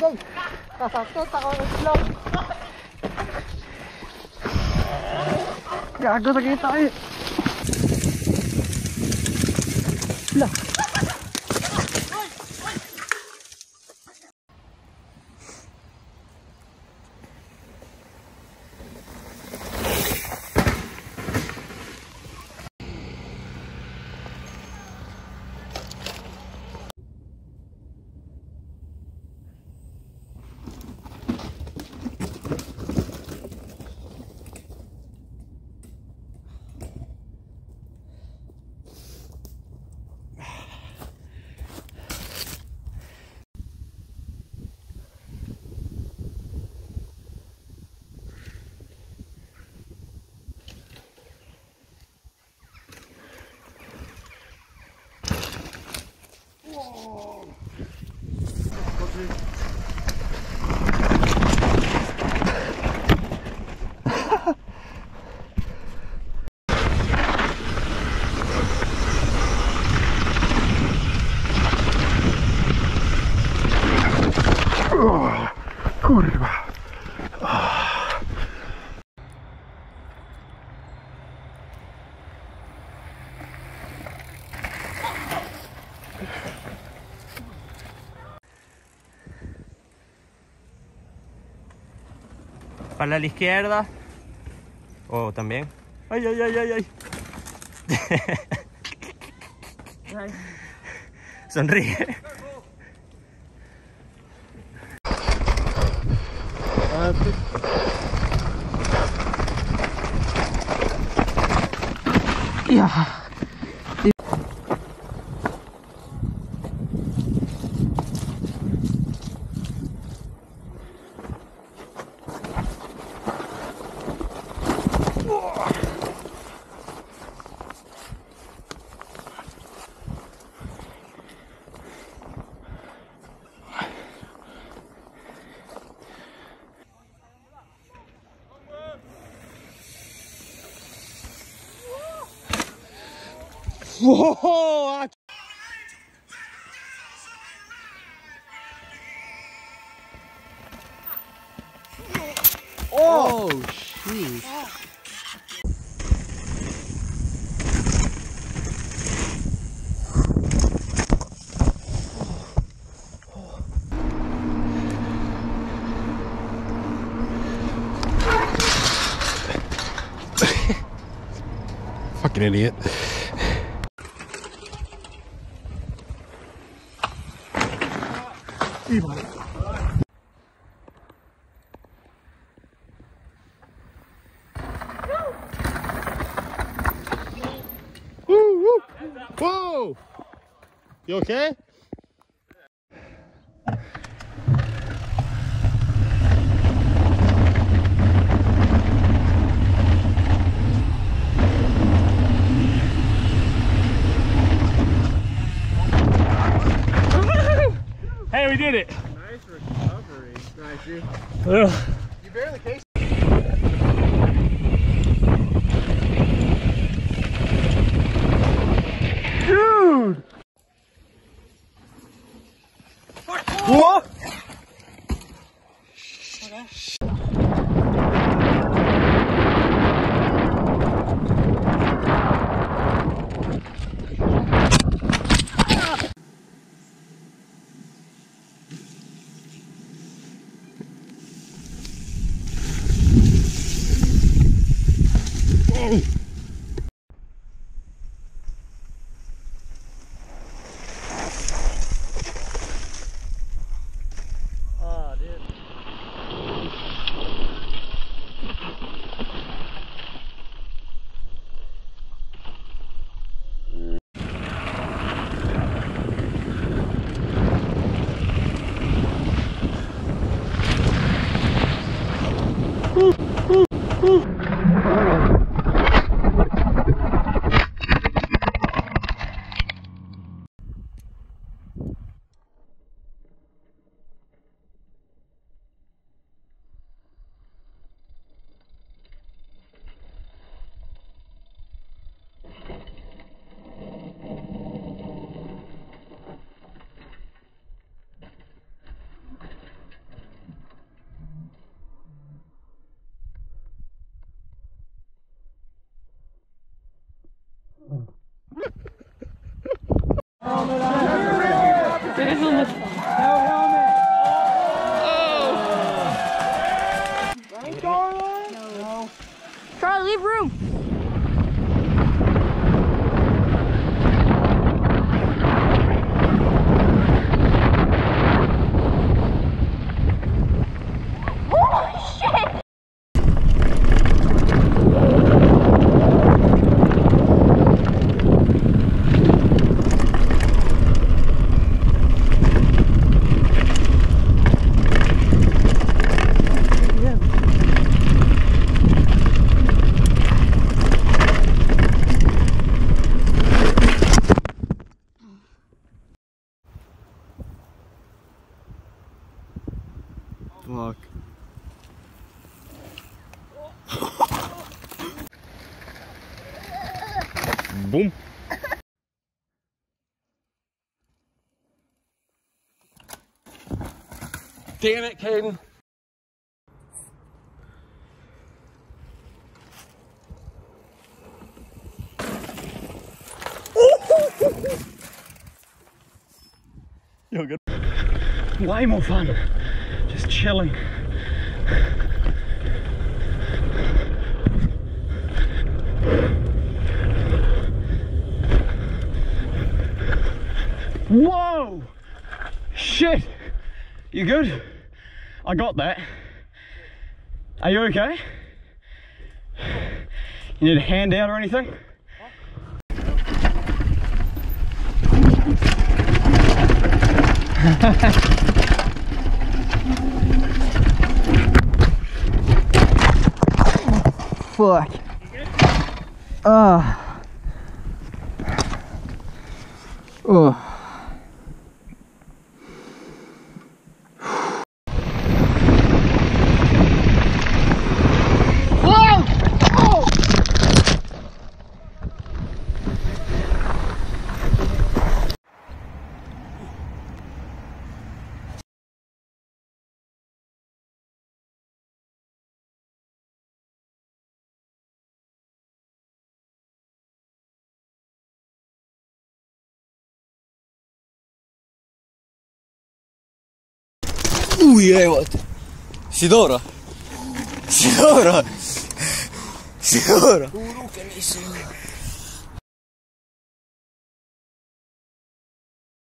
day. Kasakit ako ng vlog. Gago na kita eh. Vlog. Kurwa. Para la izquierda. O también. Ay, ay, ay, ay, ay. Sonríe. Oh, oh shit. Fucking idiot. Woo, woo. Whoa! You okay? Did it. Nice recovery. Nice. You. Ow! helmet. Damn it, Caden. Yo, good. Way more fun. Just chilling. Whoa! Shit! You good? I got that. Are you okay? You need a hand out or anything? Fuck. Ah. Oh. Ujevat. хуеват. Сидора. Сидора. Сидора. Уруками, Сидора.